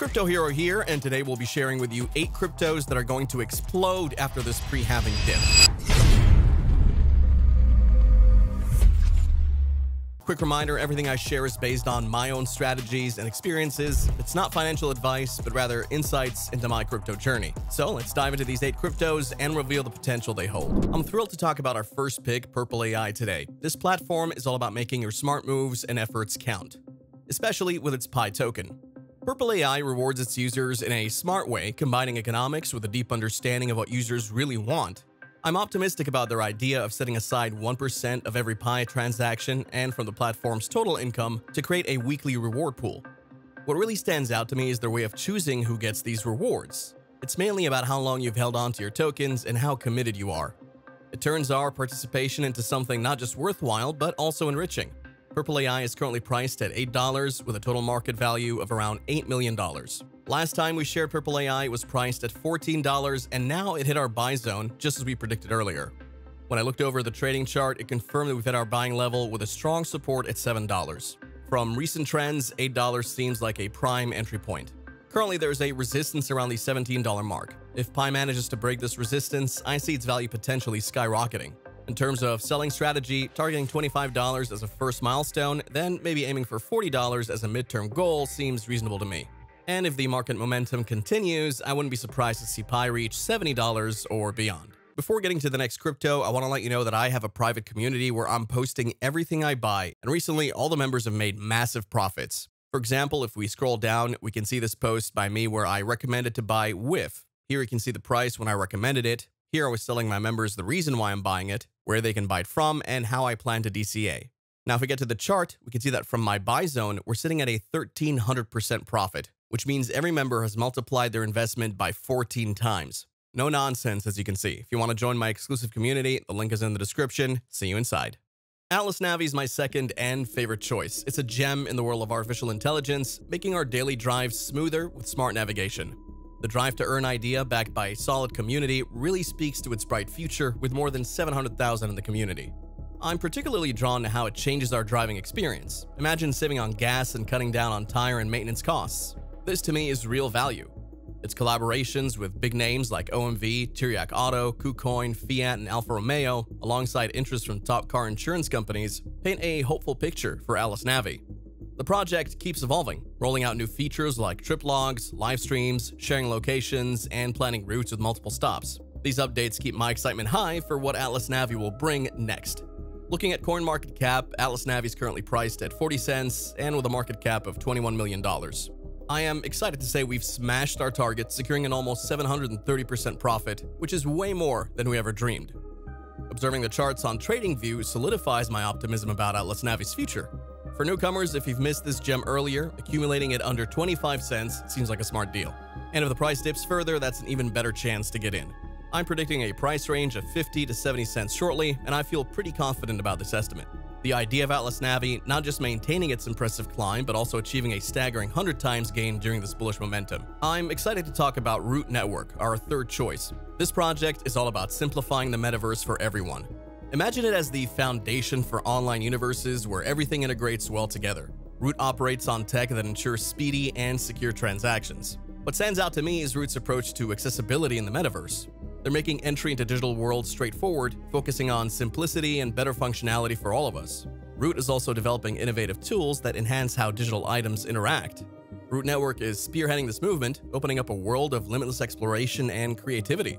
Crypto Hero here, and today we'll be sharing with you 8 cryptos that are going to explode after this pre-halving dip. Quick reminder, everything I share is based on my own strategies and experiences. It's not financial advice, but rather insights into my crypto journey. So let's dive into these 8 cryptos and reveal the potential they hold. I'm thrilled to talk about our first pick, Purple AI, today. This platform is all about making your smart moves and efforts count, especially with its Pi token. Purple AI rewards its users in a smart way, combining economics with a deep understanding of what users really want. I'm optimistic about their idea of setting aside 1% of every Pi transaction and from the platform's total income to create a weekly reward pool. What really stands out to me is their way of choosing who gets these rewards. It's mainly about how long you've held on to your tokens and how committed you are. It turns our participation into something not just worthwhile, but also enriching. Purple AI is currently priced at $8 with a total market value of around $8 million. Last time we shared Purple AI it was priced at $14 and now it hit our buy zone just as we predicted earlier. When I looked over the trading chart, it confirmed that we've hit our buying level with a strong support at $7. From recent trends, $8 seems like a prime entry point. Currently, there's a resistance around the $17 mark. If Pi manages to break this resistance, I see its value potentially skyrocketing. In terms of selling strategy, targeting $25 as a first milestone, then maybe aiming for $40 as a midterm goal seems reasonable to me. And if the market momentum continues, I wouldn't be surprised to see Pi reach $70 or beyond. Before getting to the next crypto, I want to let you know that I have a private community where I'm posting everything I buy, and recently all the members have made massive profits. For example, if we scroll down, we can see this post by me where I recommended to buy WIF. Here you can see the price when I recommended it. Here I was telling my members the reason why I'm buying it, where they can buy it from, and how I plan to DCA. Now, if we get to the chart, we can see that from my buy zone, we're sitting at a 1300% profit, which means every member has multiplied their investment by 14 times. No nonsense, as you can see. If you want to join my exclusive community, the link is in the description. See you inside. Atlas Navi is my second and favorite choice. It's a gem in the world of artificial intelligence, making our daily drives smoother with smart navigation. The drive to earn idea, backed by a solid community, really speaks to its bright future with more than 700,000 in the community. I'm particularly drawn to how it changes our driving experience. Imagine saving on gas and cutting down on tire and maintenance costs. This to me is real value. Its collaborations with big names like OMV, Tiriac Auto, KuCoin, Fiat, and Alfa Romeo, alongside interest from top car insurance companies, paint a hopeful picture for Atlas Navi. The project keeps evolving, rolling out new features like trip logs, live streams, sharing locations, and planning routes with multiple stops. These updates keep my excitement high for what Atlas Navi will bring next. Looking at CoinMarketCap, Atlas Navi is currently priced at 40 cents and with a market cap of $21 million. I am excited to say we've smashed our target, securing an almost 730% profit, which is way more than we ever dreamed. Observing the charts on TradingView solidifies my optimism about Atlas Navi's future. For newcomers, if you've missed this gem earlier, accumulating it under 25 cents seems like a smart deal. And if the price dips further, that's an even better chance to get in. I'm predicting a price range of 50 to 70 cents shortly, and I feel pretty confident about this estimate. The idea of Atlas Navi not just maintaining its impressive climb, but also achieving a staggering 100 times gain during this bullish momentum. I'm excited to talk about Root Network, our third choice. This project is all about simplifying the metaverse for everyone. Imagine it as the foundation for online universes where everything integrates well together. Root operates on tech that ensures speedy and secure transactions. What stands out to me is Root's approach to accessibility in the metaverse. They're making entry into digital worlds straightforward, focusing on simplicity and better functionality for all of us. Root is also developing innovative tools that enhance how digital items interact. Root Network is spearheading this movement, opening up a world of limitless exploration and creativity.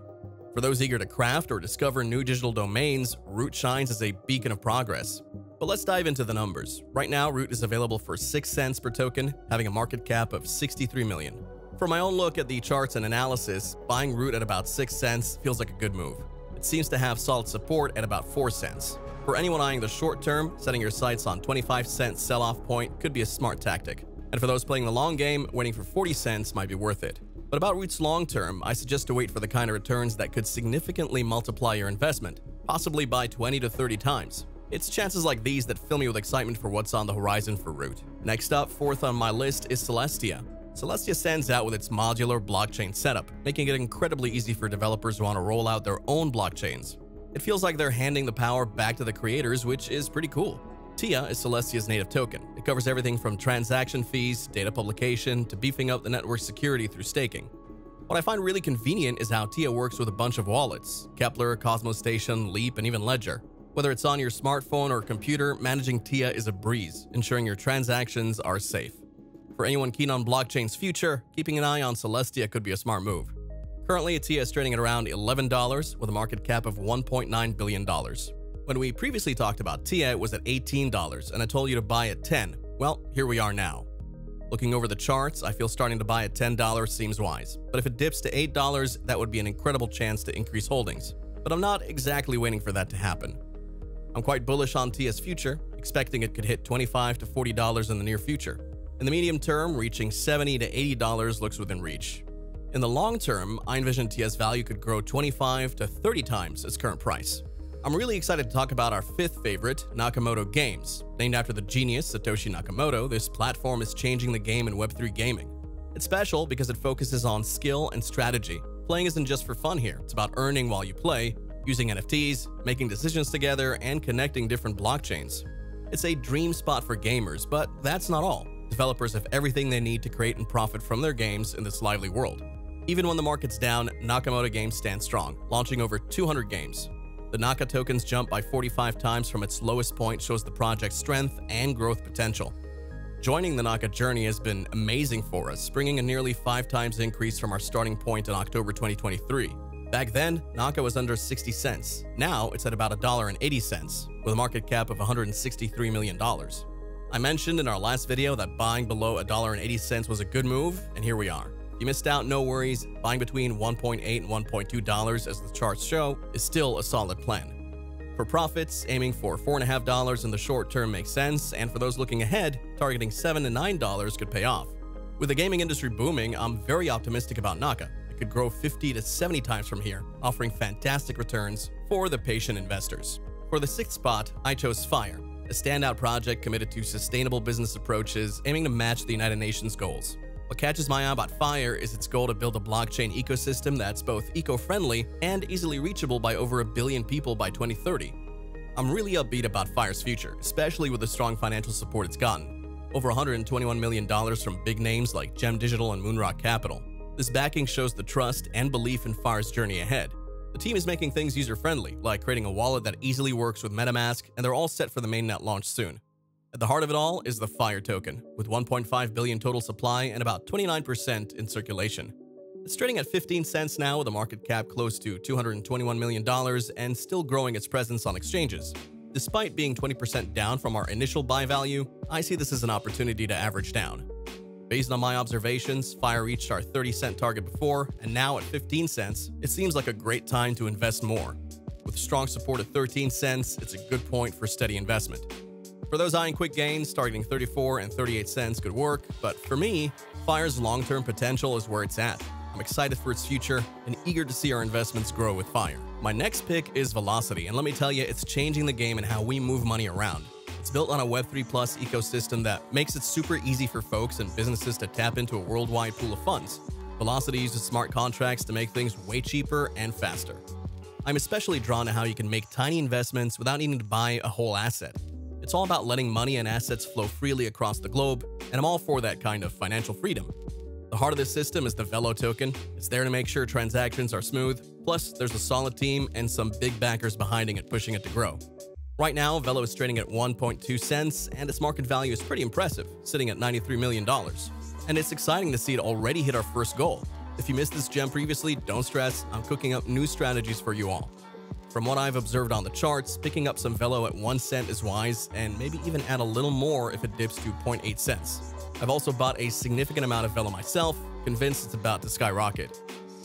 For those eager to craft or discover new digital domains, Root shines as a beacon of progress. But let's dive into the numbers. Right now, Root is available for 6 cents per token, having a market cap of 63 million. For my own look at the charts and analysis, buying Root at about 6 cents feels like a good move. It seems to have solid support at about 4 cents. For anyone eyeing the short term, setting your sights on 25 cent sell-off point could be a smart tactic. And for those playing the long game, waiting for 40 cents might be worth it. But about Root's long term, I suggest to wait for the kind of returns that could significantly multiply your investment, possibly by 20 to 30 times. It's chances like these that fill me with excitement for what's on the horizon for Root. Next up, fourth on my list is Celestia. Celestia stands out with its modular blockchain setup, making it incredibly easy for developers who want to roll out their own blockchains. It feels like they're handing the power back to the creators, which is pretty cool. TIA is Celestia's native token. It covers everything from transaction fees, data publication, to beefing up the network's security through staking. What I find really convenient is how TIA works with a bunch of wallets Keplr, Cosmos Station, Leap, and even Ledger. Whether it's on your smartphone or computer, managing TIA is a breeze, ensuring your transactions are safe. For anyone keen on blockchain's future, keeping an eye on Celestia could be a smart move. Currently, TIA is trading at around $11 with a market cap of $1.9 billion. When we previously talked about TIA, it was at $18, and I told you to buy at 10. Well, here we are now. Looking over the charts, I feel starting to buy at $10 seems wise. But if it dips to $8, that would be an incredible chance to increase holdings. But I'm not exactly waiting for that to happen. I'm quite bullish on TIA's future, expecting it could hit 25 to $40 in the near future. In the medium term, reaching 70 to $80 looks within reach. In the long term, I envision TIA's value could grow 25 to 30 times its current price. I'm really excited to talk about our fifth favorite, Nakamoto Games. Named after the genius Satoshi Nakamoto, this platform is changing the game in Web3 gaming. It's special because it focuses on skill and strategy. Playing isn't just for fun here, it's about earning while you play, using NFTs, making decisions together, and connecting different blockchains. It's a dream spot for gamers, but that's not all. Developers have everything they need to create and profit from their games in this lively world. Even when the market's down, Nakamoto Games stands strong, launching over 200 games. The Naka tokens jump by 45 times from its lowest point shows the project's strength and growth potential. Joining the Naka journey has been amazing for us, bringing a nearly 5 times increase from our starting point in October 2023. Back then, Naka was under 60 cents. Now it's at about $1.80, with a market cap of $163 million. I mentioned in our last video that buying below $1.80 was a good move, and here we are you missed out, no worries. Buying between $1.8 and $1.2 as the charts show is still a solid plan. For profits, aiming for $4.5 in the short term makes sense, and for those looking ahead, targeting 7 to $9 could pay off. With the gaming industry booming, I'm very optimistic about Naka. It could grow 50 to 70 times from here, offering fantastic returns for the patient investors. For the sixth spot, I chose 5ire, a standout project committed to sustainable business approaches aiming to match the United Nations goals. What catches my eye about 5ire is its goal to build a blockchain ecosystem that's both eco-friendly and easily reachable by over a billion people by 2030. I'm really upbeat about 5ire's future, especially with the strong financial support it's gotten. Over $121 million from big names like Gem Digital and Moonrock Capital. This backing shows the trust and belief in 5ire's journey ahead. The team is making things user-friendly, like creating a wallet that easily works with MetaMask, and they're all set for the mainnet launch soon. At the heart of it all is the 5IRE token, with 1.5 billion total supply and about 29% in circulation. It's trading at 15 cents now with a market cap close to $221 million and still growing its presence on exchanges. Despite being 20% down from our initial buy value, I see this as an opportunity to average down. Based on my observations, 5IRE reached our 30 cent target before, and now at 15 cents, it seems like a great time to invest more. With strong support at 13 cents, it's a good point for steady investment. For those eyeing quick gains, targeting 34 and 38 cents could work, but for me, 5ire's long-term potential is where it's at. I'm excited for its future and eager to see our investments grow with 5ire. My next pick is Velocity, and let me tell you, it's changing the game and how we move money around. It's built on a Web3 Plus ecosystem that makes it super easy for folks and businesses to tap into a worldwide pool of funds. Velocity uses smart contracts to make things way cheaper and faster. I'm especially drawn to how you can make tiny investments without needing to buy a whole asset. It's all about letting money and assets flow freely across the globe, and I'm all for that kind of financial freedom. The heart of this system is the Velo token. It's there to make sure transactions are smooth, plus there's a solid team and some big backers behind it pushing it to grow. Right now, Velo is trading at 1.2 cents, and its market value is pretty impressive, sitting at $93 million. And it's exciting to see it already hit our first goal. If you missed this gem previously, don't stress, I'm cooking up new strategies for you all. From what I've observed on the charts, picking up some Velo at 1 cent is wise, and maybe even add a little more if it dips to 0.8 cents. I've also bought a significant amount of Velo myself, convinced it's about to skyrocket.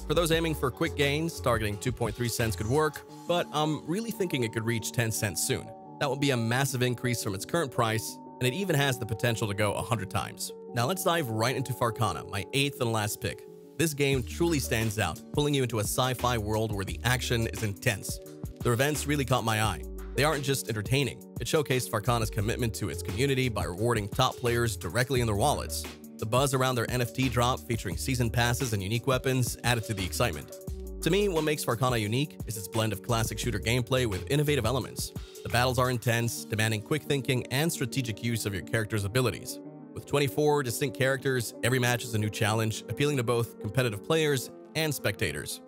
For those aiming for quick gains, targeting 2.3 cents could work, but I'm really thinking it could reach 10 cents soon. That would be a massive increase from its current price, and it even has the potential to go 100 times. Now let's dive right into Farcana, my eighth and last pick. This game truly stands out, pulling you into a sci-fi world where the action is intense. Their events really caught my eye. They aren't just entertaining, it showcased Farcana's commitment to its community by rewarding top players directly in their wallets. The buzz around their NFT drop featuring season passes and unique weapons added to the excitement. To me, what makes Farcana unique is its blend of classic shooter gameplay with innovative elements. The battles are intense, demanding quick thinking and strategic use of your character's abilities. With 24 distinct characters, every match is a new challenge, appealing to both competitive players and spectators.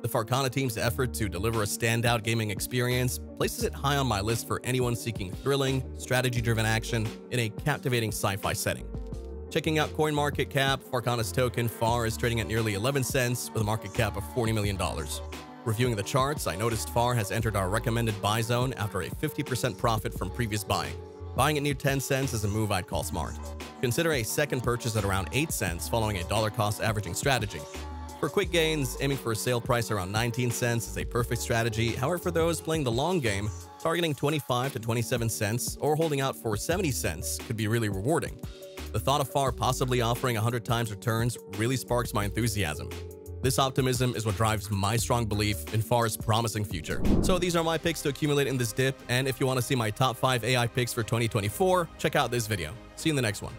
The Farcana team's effort to deliver a standout gaming experience places it high on my list for anyone seeking thrilling, strategy-driven action in a captivating sci-fi setting. Checking out CoinMarketCap, Farcana's token FAR is trading at nearly 11 cents with a market cap of $40 million. Reviewing the charts, I noticed FAR has entered our recommended buy zone after a 50% profit from previous buying. Buying it near 10 cents is a move I'd call smart. Consider a second purchase at around 8 cents following a dollar cost averaging strategy. For quick gains, aiming for a sale price around 19 cents is a perfect strategy. However, for those playing the long game, targeting 25 to 27 cents or holding out for 70 cents could be really rewarding. The thought of FAR possibly offering 100 times returns really sparks my enthusiasm. This optimism is what drives my strong belief in FAR's promising future. So these are my picks to accumulate in this dip, and if you want to see my top 5 AI picks for 2024, check out this video. See you in the next one.